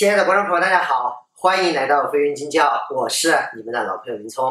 亲爱的观众朋友，大家好，欢迎来到飞云金教，我是你们的老朋友林聪。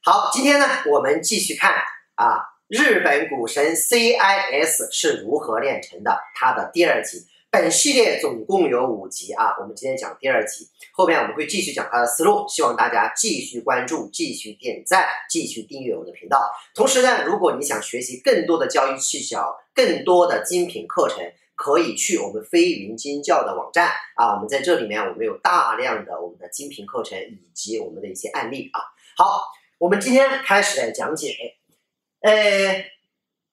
好，今天呢，我们继续看啊，日本股神 CIS 是如何炼成的，它的第二集。本系列总共有五集啊，我们今天讲第二集，后面我们会继续讲它的思路，希望大家继续关注、继续点赞、继续订阅我的频道。同时呢，如果你想学习更多的交易技巧、更多的精品课程，可以去我们飞云金教的网站啊，我们在这里面我们有大量的我们的精品课程以及我们的一些案例啊。好，我们今天开始来讲解，呃。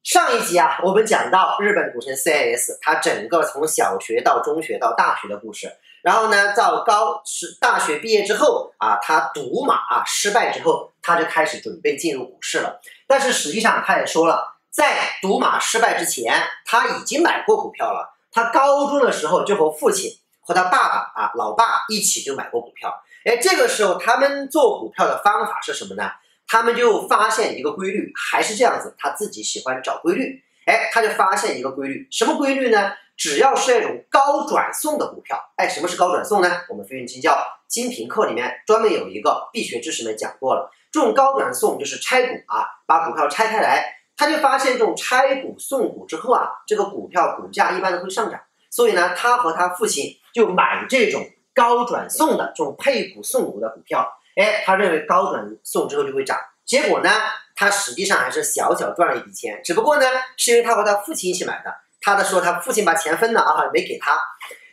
上一集啊，我们讲到日本股神 CIS，他整个从小学到中学到大学的故事。然后呢，到高是大学毕业之后啊，他赌马失败之后，他就开始准备进入股市了。但是实际上他也说了，在赌马失败之前，他已经买过股票了。他高中的时候就和父亲和他爸爸啊老爸一起就买过股票。哎，这个时候他们做股票的方法是什么呢？他们就发现一个规律，还是这样子，他自己喜欢找规律。哎，他就发现一个规律，什么规律呢？只要是那种高转送的股票，哎，什么是高转送呢？我们飞云金教精品课里面专门有一个必学知识呢讲过了。这种高转送就是拆股啊，把股票拆开来，他就发现这种拆股送股之后啊，这个股票股价一般都会上涨。所以呢，他和他父亲就买这种高转送的这种配股送股的股票。哎，他认为高转送之后就会涨，结果呢，他实际上还是小小赚了一笔钱，只不过呢，是因为他和他父亲一起买的，他的说他父亲把钱分了啊，没给他。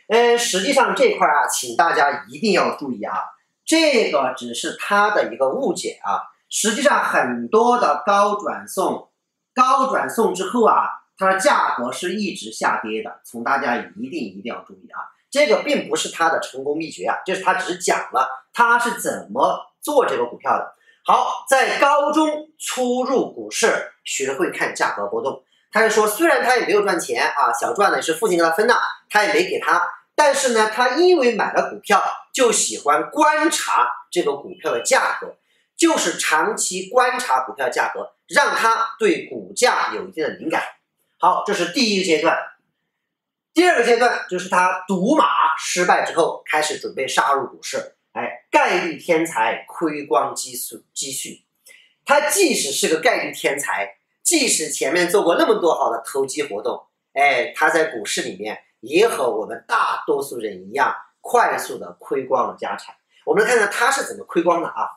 嗯，实际上这块啊，请大家一定要注意啊，这个只是他的一个误解啊，实际上很多的高转送，高转送之后啊，它的价格是一直下跌的，从大家一定一定要注意啊。这个并不是他的成功秘诀啊，就是他只是讲了他是怎么做这个股票的。好，在高中初入股市，学会看价格波动。他就说，虽然他也没有赚钱啊，小赚的是父亲给他分的，他也没给他。但是呢，他因为买了股票，就喜欢观察这个股票的价格，就是长期观察股票价格，让他对股价有一定的敏感。好，这是第一个阶段。第二个阶段就是他赌马失败之后，开始准备杀入股市。哎，概率天才，亏光积蓄积蓄。他即使是个概率天才，即使前面做过那么多好的投机活动，哎，他在股市里面也和我们大多数人一样，快速的亏光了家产。我们来看看他是怎么亏光的啊？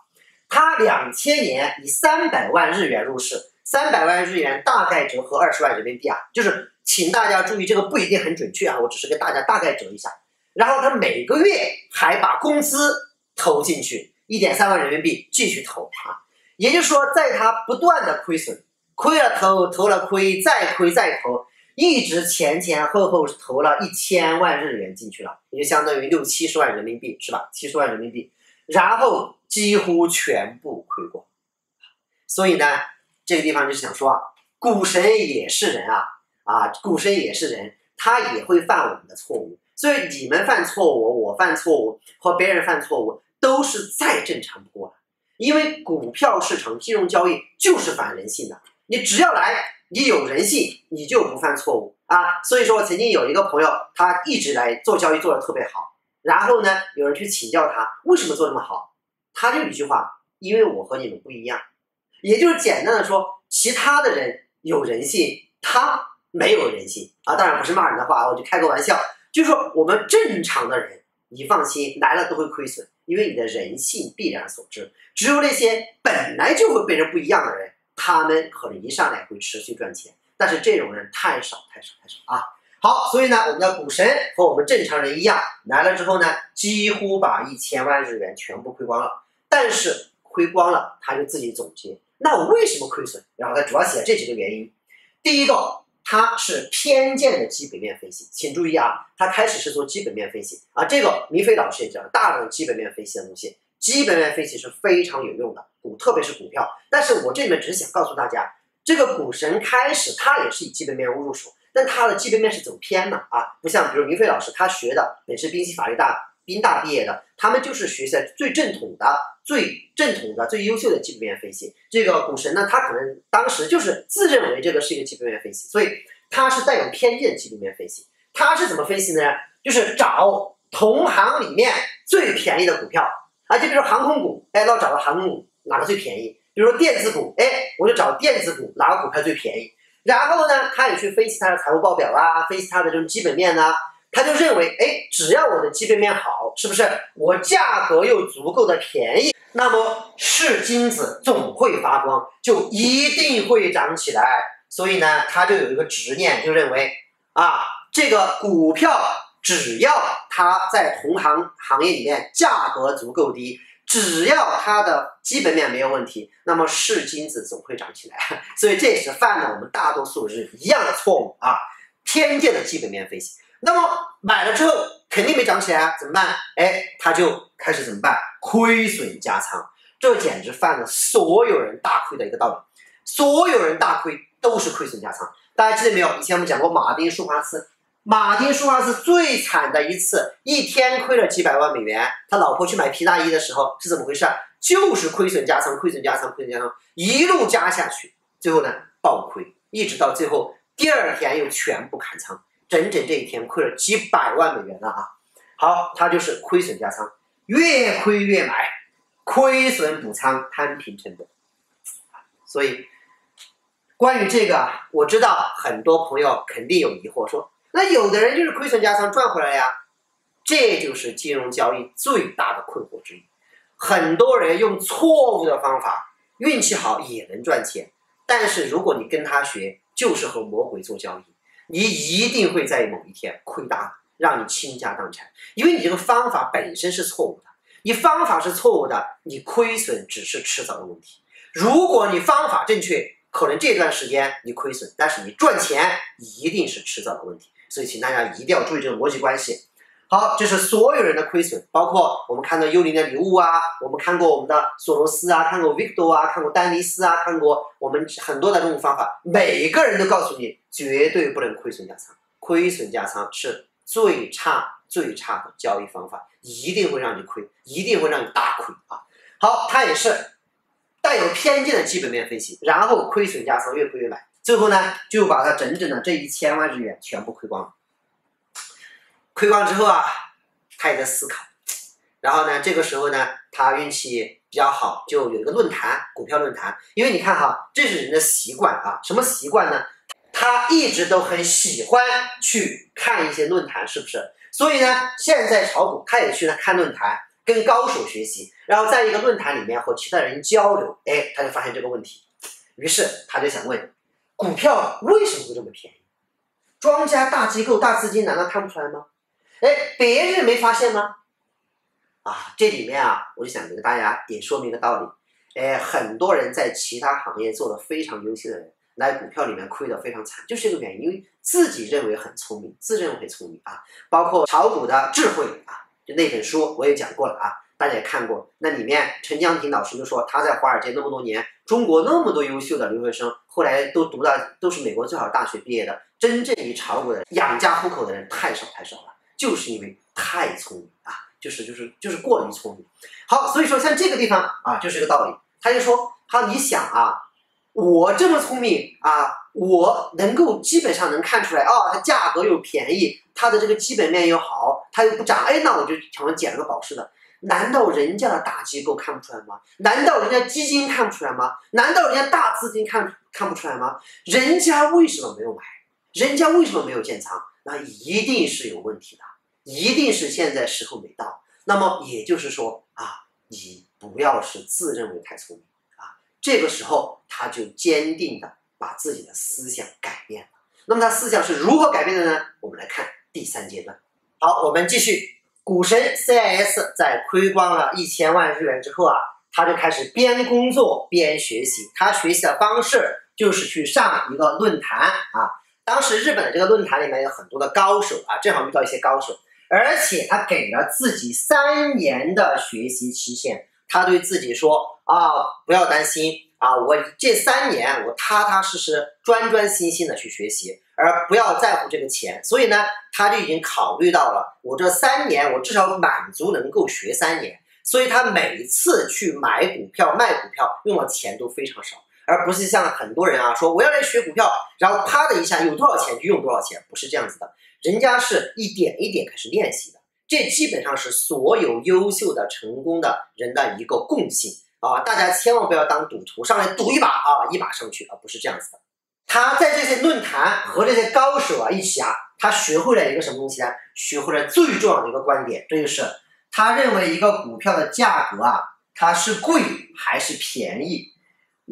他两千年以三百万日元入市，三百万日元大概折合二十万人民币啊，就是。请大家注意，这个不一定很准确啊，我只是给大家大概折一下。然后他每个月还把工资投进去一点三万人民币，继续投啊。也就是说，在他不断的亏损，亏了投，投了亏，再亏再投，一直前前后后投了一千万日元进去了，也就相当于六七十万人民币，是吧？七十万人民币，然后几乎全部亏光。所以呢，这个地方就是想说啊，股神也是人啊。啊，股神也是人，他也会犯我们的错误，所以你们犯错误，我犯错误，和别人犯错误，都是再正常不过了。因为股票市场、金融交易就是反人性的，你只要来，你有人性，你就不犯错误啊。所以说我，曾经有一个朋友，他一直来做交易，做的特别好。然后呢，有人去请教他为什么做那么好，他就一句话：因为我和你们不一样。也就是简单的说，其他的人有人性，他。没有人性啊！当然不是骂人的话，我就开个玩笑，就是说我们正常的人，你放心，来了都会亏损，因为你的人性必然所致。只有那些本来就会被人不一样的人，他们可能一上来会持续赚钱，但是这种人太少太少太少啊！好，所以呢，我们的股神和我们正常人一样，来了之后呢，几乎把一千万日元全部亏光了。但是亏光了，他就自己总结，那我为什么亏损？然后他主要写这几个原因，第一个。它是偏见的基本面分析，请注意啊，他开始是做基本面分析啊，这个明飞老师也讲了大量基本面分析的东西，基本面分析是非常有用的，股特别是股票。但是我这里面只是想告诉大家，这个股神开始他也是以基本面入手，但他的基本面是走偏了啊，不像比如明飞老师他学的本是宾夕法律大。宾大毕业的，他们就是学的最正统的、最正统的、最优秀的基本面分析。这个股神呢，他可能当时就是自认为这个是一个基本面分析，所以他是带有偏见基本面分析。他是怎么分析呢？就是找同行里面最便宜的股票啊，就比如说航空股，哎，那找到航空股哪个最便宜？比如说电子股，哎，我就找电子股哪个股票最便宜。然后呢，他也去分析它的财务报表啊，分析它的这种基本面呢，他就认为，哎，只要我的基本面好，是不是我价格又足够的便宜，那么是金子总会发光，就一定会涨起来。所以呢，他就有一个执念，就认为啊，这个股票只要它在同行行业里面价格足够低。只要它的基本面没有问题，那么是金子总会涨起来。所以这也是犯了我们大多数人一样的错误啊！偏见的基本面分析。那么买了之后肯定没涨起来啊，怎么办？哎，他就开始怎么办？亏损加仓，这简直犯了所有人大亏的一个道理。所有人大亏都是亏损加仓。大家记得没有？以前我们讲过马丁·舒华斯。马丁·舒华斯最惨的一次，一天亏了几百万美元。他老婆去买皮大衣的时候是怎么回事？就是亏损加仓，亏损加仓，亏损加仓，一路加下去，最后呢暴亏，一直到最后第二天又全部砍仓，整整这一天亏了几百万美元了啊！好，他就是亏损加仓，越亏越买，亏损补仓，摊平成本。所以关于这个，我知道很多朋友肯定有疑惑，说。那有的人就是亏损加仓赚回来呀，这就是金融交易最大的困惑之一。很多人用错误的方法，运气好也能赚钱，但是如果你跟他学，就是和魔鬼做交易，你一定会在某一天亏大，让你倾家荡产，因为你这个方法本身是错误的。你方法是错误的，你亏损只是迟早的问题。如果你方法正确，可能这段时间你亏损，但是你赚钱一定是迟早的问题。所以，请大家一定要注意这个逻辑关系。好，这是所有人的亏损，包括我们看到《幽灵的礼物》啊，我们看过我们的索罗斯啊，看过 Victor 啊，看过丹尼斯啊，看过我们很多的这种方法，每个人都告诉你，绝对不能亏损加仓，亏损加仓是最差最差的交易方法，一定会让你亏，一定会让你大亏啊。好，它也是带有偏见的基本面分析，然后亏损加仓，越亏越买。最后呢，就把他整整的这一千万日元全部亏光了。亏光之后啊，他也在思考。然后呢，这个时候呢，他运气比较好，就有一个论坛，股票论坛。因为你看哈，这是人的习惯啊，什么习惯呢？他一直都很喜欢去看一些论坛，是不是？所以呢，现在炒股他也去了看论坛，跟高手学习，然后在一个论坛里面和其他人交流，哎，他就发现这个问题，于是他就想问。股票为什么会这么便宜？庄家、大机构、大资金难道看不出来吗？哎，别人没发现吗？啊，这里面啊，我就想跟大家也说明一个道理。哎，很多人在其他行业做的非常优秀的人，来股票里面亏的非常惨，就是这个原因，因为自己认为很聪明，自认为很聪明啊。包括炒股的智慧啊，就那本书我也讲过了啊。大家也看过，那里面陈江平老师就说他在华尔街那么多年，中国那么多优秀的留学生，后来都读到都是美国最好大学毕业的，真正以炒股的养家糊口的人太少太少了，就是因为太聪明啊，就是就是就是过于聪明。好，所以说像这个地方啊，就是一个道理。他就说，好，你想啊，我这么聪明啊，我能够基本上能看出来，哦，它价格又便宜，它的这个基本面又好，它又不涨，哎，那我就好像捡了个宝似的。难道人家的大机构看不出来吗？难道人家基金看不出来吗？难道人家大资金看看不出来吗？人家为什么没有买？人家为什么没有建仓？那一定是有问题的，一定是现在时候没到。那么也就是说啊，你不要是自认为太聪明啊。这个时候他就坚定的把自己的思想改变了。那么他思想是如何改变的呢？我们来看第三阶段。好，我们继续。股神 CIS 在亏光了一千万日元之后啊，他就开始边工作边学习。他学习的方式就是去上一个论坛啊。当时日本的这个论坛里面有很多的高手啊，正好遇到一些高手，而且他给了自己三年的学习期限。他对自己说啊，不要担心啊，我这三年我踏踏实实、专专心心的去学习。而不要在乎这个钱，所以呢，他就已经考虑到了，我这三年我至少满足能够学三年，所以他每一次去买股票、卖股票用的钱都非常少，而不是像很多人啊说我要来学股票，然后啪的一下有多少钱就用多少钱，不是这样子的，人家是一点一点开始练习的，这基本上是所有优秀的成功的人的一个共性啊！大家千万不要当赌徒，上来赌一把啊，一把上去啊，不是这样子的。他在这些论坛和这些高手啊一起啊，他学会了一个什么东西呢？学会了最重要的一个观点，这就是他认为一个股票的价格啊，它是贵还是便宜，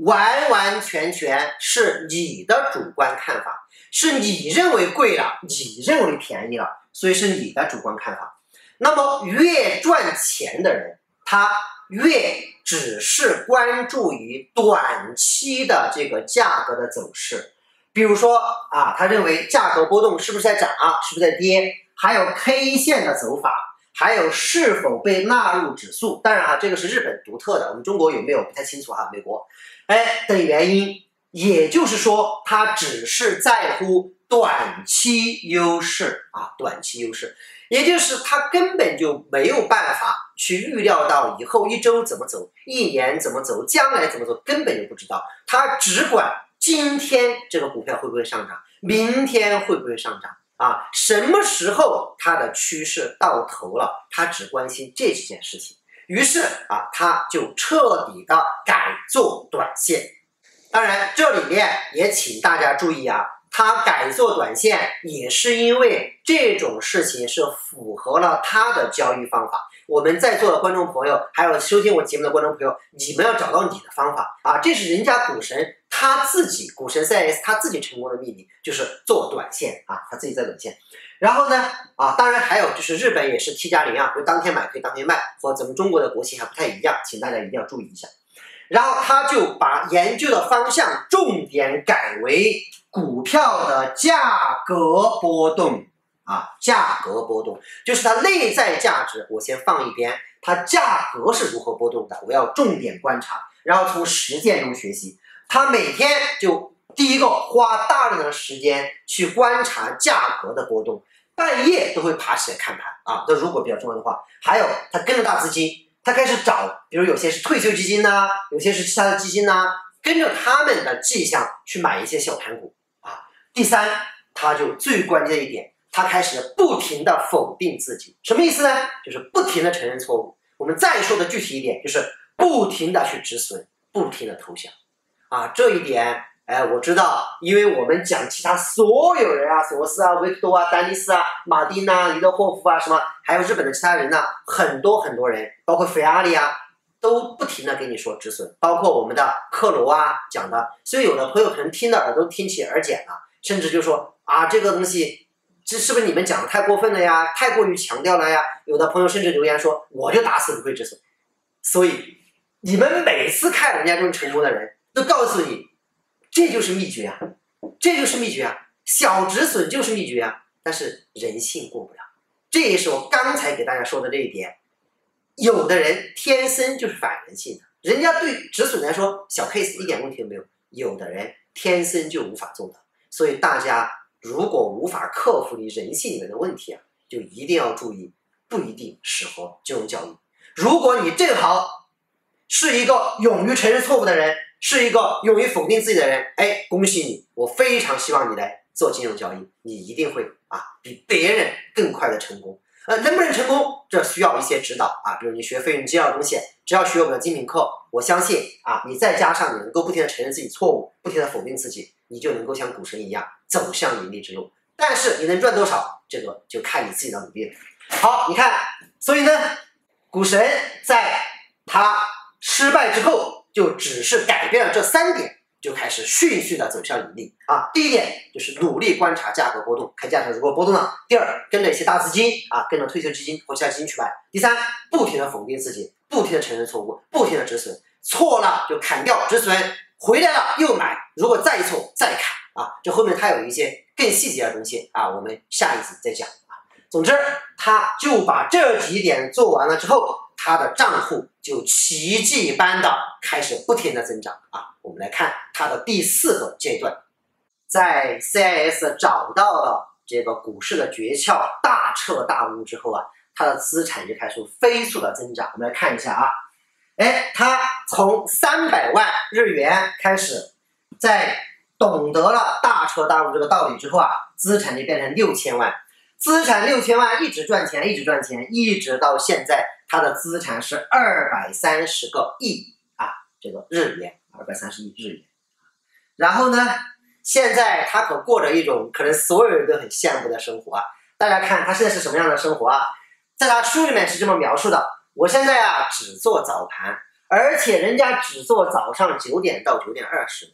完完全全是你的主观看法，是你认为贵了，你认为便宜了，所以是你的主观看法。那么越赚钱的人，他越。只是关注于短期的这个价格的走势，比如说啊，他认为价格波动是不是在涨，是不是在跌，还有 K 线的走法，还有是否被纳入指数。当然啊，这个是日本独特的，我们中国有没有不太清楚哈。美国，哎，等原因，也就是说，他只是在乎短期优势啊，短期优势。也就是他根本就没有办法去预料到以后一周怎么走，一年怎么走，将来怎么走，根本就不知道。他只管今天这个股票会不会上涨，明天会不会上涨啊？什么时候它的趋势到头了，他只关心这几件事情。于是啊，他就彻底的改做短线。当然，这里面也请大家注意啊。他改做短线，也是因为这种事情是符合了他的交易方法。我们在座的观众朋友，还有收听我节目的观众朋友，你们要找到你的方法啊！这是人家股神他自己，股神 CS 他自己成功的秘密，就是做短线啊，他自己在短线。然后呢，啊，当然还有就是日本也是 T 加零啊，就当天买可以当天卖，和咱们中国的国情还不太一样，请大家一定要注意一下。然后他就把研究的方向重点改为。股票的价格波动啊，价格波动就是它内在价值，我先放一边，它价格是如何波动的，我要重点观察，然后从实践中学习。他每天就第一个花大量的时间去观察价格的波动，半夜都会爬起来看盘啊。这如果比较重要的话，还有他跟着大资金，他开始找，比如有些是退休基金呐，有些是其他的基金呐，跟着他们的迹象去买一些小盘股啊。第三，他就最关键的一点，他开始不停的否定自己，什么意思呢？就是不停的承认错误。我们再说的具体一点，就是不停的去止损，不停的投降。啊，这一点，哎，我知道，因为我们讲其他所有人啊，索罗斯啊，维克多啊，丹尼斯啊，马丁呐，尼德霍夫啊，什么，还有日本的其他人呢，很多很多人，包括菲阿里啊，都不停的跟你说止损，包括我们的克罗啊讲的，所以有的朋友可能听的耳朵听起耳茧了。甚至就说啊，这个东西这是不是你们讲的太过分了呀？太过于强调了呀？有的朋友甚至留言说，我就打死不会止损。所以你们每次看人家这种成功的人，都告诉你，这就是秘诀啊，这就是秘诀啊，小止损就是秘诀啊。但是人性过不了，这也是我刚才给大家说的这一点。有的人天生就是反人性的，人家对止损来说小 case 一点问题都没有，有的人天生就无法做到。所以大家如果无法克服你人性里面的问题啊，就一定要注意，不一定适合金融交易。如果你正好是一个勇于承认错误的人，是一个勇于否定自己的人，哎，恭喜你！我非常希望你来做金融交易，你一定会啊比别人更快的成功。呃，能不能成功，这需要一些指导啊，比如你学费用机要的东西，只要学我们的精品课，我相信啊，你再加上你能够不停的承认自己错误，不停的否定自己。你就能够像股神一样走向盈利之路，但是你能赚多少，这个就看你自己的努力了。好，你看，所以呢，股神在他失败之后，就只是改变了这三点，就开始迅速的走向盈利啊。第一点就是努力观察价格波动，看价格如果波动了。第二，跟着一些大资金啊，跟着退休基金或其他基金去买。第三，不停的否定自己，不停的承认错误，不停的止损，错了就砍掉止损。回来了又买，如果再错再砍啊！这后面它有一些更细节的东西啊，我们下一次再讲啊。总之，他就把这几点做完了之后，他的账户就奇迹般的开始不停的增长啊。我们来看它的第四个阶段，在 CIS 找到了这个股市的诀窍，大彻大悟之后啊，他的资产就开始飞速的增长。我们来看一下啊。哎，他从三百万日元开始，在懂得了大彻大悟这个道理之后啊，资产就变成六千万。资产六千万，一直赚钱，一直赚钱，一直到现在，他的资产是二百三十个亿啊，这个日元，二百三十亿日元。然后呢，现在他可过着一种可能所有人都很羡慕的生活啊。大家看他现在是什么样的生活啊？在他书里面是这么描述的：我现在啊只做早盘，而且人家只做早上九点到九点二十。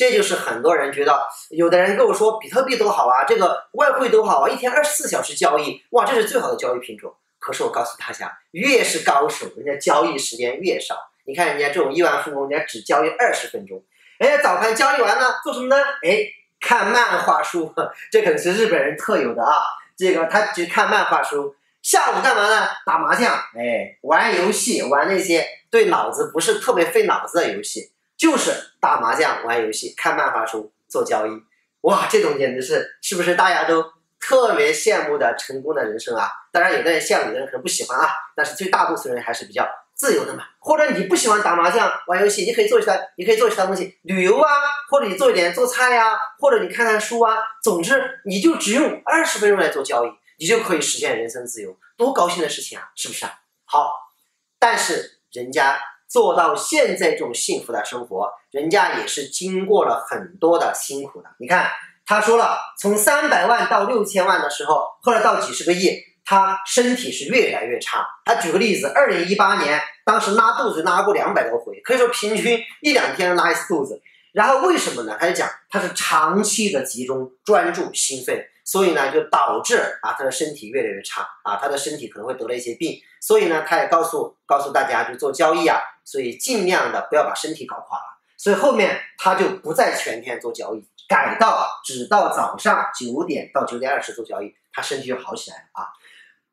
这就是很多人觉得，有的人跟我说比特币多好啊，这个外汇多好啊，一天二十四小时交易，哇，这是最好的交易品种。可是我告诉大家，越是高手，人家交易时间越少。你看人家这种亿万富翁，人家只交易二十分钟，人家早盘交易完了做什么呢？哎。看漫画书，这可能是日本人特有的啊。这个他只看漫画书，下午干嘛呢？打麻将，哎，玩游戏，玩那些对脑子不是特别费脑子的游戏，就是打麻将、玩游戏、看漫画书、做交易。哇，这种简直是是不是大家都特别羡慕的成功的人生啊？当然，有的人羡慕，有的人可能不喜欢啊。但是，最大多数人还是比较。自由的嘛，或者你不喜欢打麻将、玩游戏，你可以做其他，你可以做其他东西，旅游啊，或者你做一点做菜呀，或者你看看书啊。总之，你就只用二十分钟来做交易，你就可以实现人生自由，多高兴的事情啊，是不是啊？好，但是人家做到现在这种幸福的生活，人家也是经过了很多的辛苦的。你看，他说了，从三百万到六千万的时候，后来到几十个亿。他身体是越来越差。他举个例子，二零一八年，当时拉肚子拉过两百多回，可以说平均一两天拉一次肚子。然后为什么呢？他就讲他是长期的集中专注心肺，所以呢就导致啊他的身体越来越差啊，他的身体可能会得了一些病。所以呢他也告诉告诉大家就做交易啊，所以尽量的不要把身体搞垮了。所以后面他就不再全天做交易，改到只到早上九点到九点二十做交易，他身体就好起来了啊。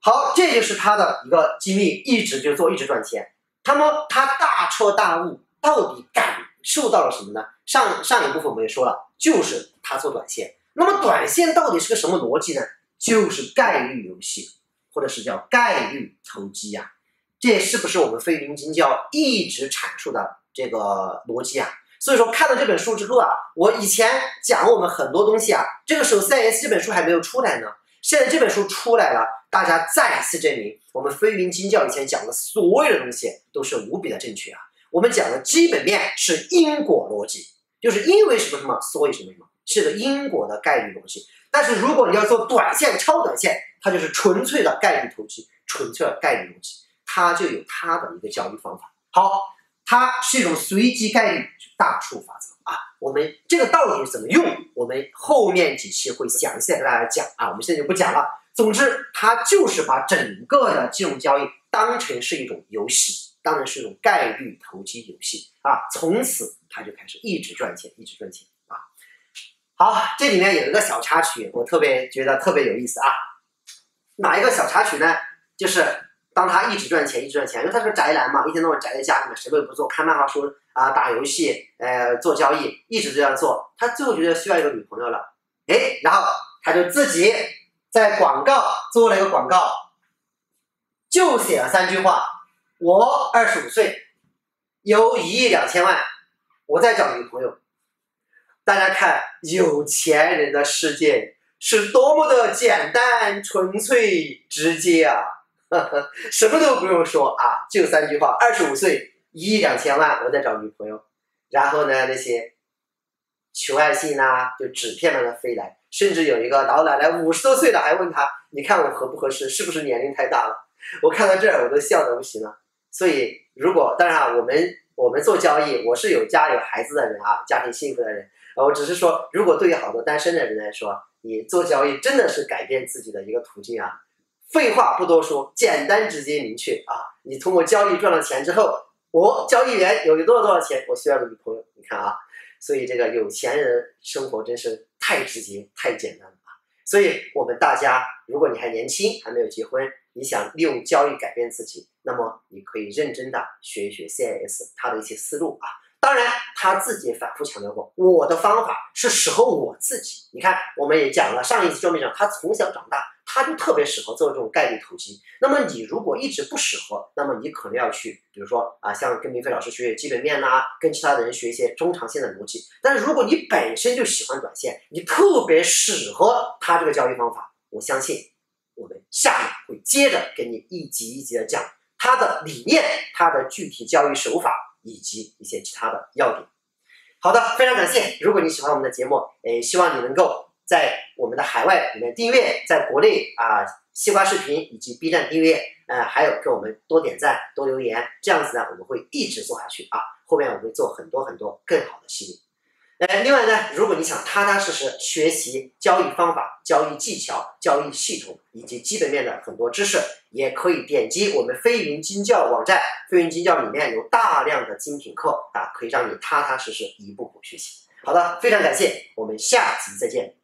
好，这就是他的一个经历，一直就做，一直赚钱。那么他大彻大悟，到底感受到了什么呢？上上一部分我们也说了，就是他做短线。那么短线到底是个什么逻辑呢？就是概率游戏，或者是叫概率投机呀。这是不是我们飞云金教一直阐述的这个逻辑啊？所以说看了这本书之后啊，我以前讲我们很多东西啊，这个时候 CIS 这本书还没有出来呢。现在这本书出来了，大家再次证明我们飞云金教以前讲的所有的东西都是无比的正确啊！我们讲的基本面是因果逻辑，就是因为什么什么，所以什么什么，是个因果的概率逻辑。但是如果你要做短线、超短线，它就是纯粹的概率投机，纯粹的概率逻辑，它就有它的一个交易方法。好，它是一种随机概率大数法则。啊，我们这个到底怎么用？我们后面几期会详细的跟大家讲啊，我们现在就不讲了。总之，它就是把整个的金融交易当成是一种游戏，当成是一种概率投机游戏啊。从此，它就开始一直赚钱，一直赚钱。好，这里面有一个小插曲，我特别觉得特别有意思啊。哪一个小插曲呢？就是。当他一直赚钱，一直赚钱，因为他是个宅男嘛，一天到晚宅在家里面，什么也不做，看漫画书啊，打游戏，呃，做交易，一直这样做。他最后觉得需要一个女朋友了，哎，然后他就自己在广告做了一个广告，就写了三句话：我二十五岁，有一亿两千万，我在找女朋友。大家看，有钱人的世界是多么的简单、纯粹、直接啊！呵 呵什么都不用说啊，就三句话：二十五岁，一亿两千万，我在找女朋友。然后呢，那些求爱信呐，就纸片般的飞来。甚至有一个老奶奶五十多岁了，还问他：“你看我合不合适？是不是年龄太大了？”我看到这儿，我都笑得不行了。所以，如果当然啊，我们我们做交易，我是有家有孩子的人啊，家庭幸福的人。我只是说，如果对于好多单身的人来说，你做交易真的是改变自己的一个途径啊。废话不多说，简单直接明确啊！你通过交易赚了钱之后，我交易员有多少多少钱，我需要个女朋友。你看啊，所以这个有钱人生活真是太直接、太简单了啊！所以我们大家，如果你还年轻，还没有结婚，你想利用交易改变自己，那么你可以认真的学一学 CIS 它的一些思路啊。当然，他自己反复强调过，我的方法是适合我自己。你看，我们也讲了上一次桌面上，他从小长大。他就特别适合做这种概率投机。那么你如果一直不适合，那么你可能要去，比如说啊，像跟明飞老师学学基本面呐，跟其他的人学一些中长线的逻辑。但是如果你本身就喜欢短线，你特别适合他这个交易方法，我相信我们下面会接着给你一级一级的讲它的理念、它的具体教育手法以及一些其他的要点。好的，非常感谢。如果你喜欢我们的节目，诶，希望你能够在我们的海外里面订阅，在国内啊，西瓜视频以及 B 站订阅，呃，还有给我们多点赞、多留言，这样子呢，我们会一直做下去啊。后面我们会做很多很多更好的系列。呃，另外呢，如果你想踏踏实实学习交易方法、交易技巧、交易系统以及基本面的很多知识，也可以点击我们飞云金教网站。飞云金教里面有大量的精品课啊，可以让你踏踏实实一步步学习。好的，非常感谢，我们下期再见。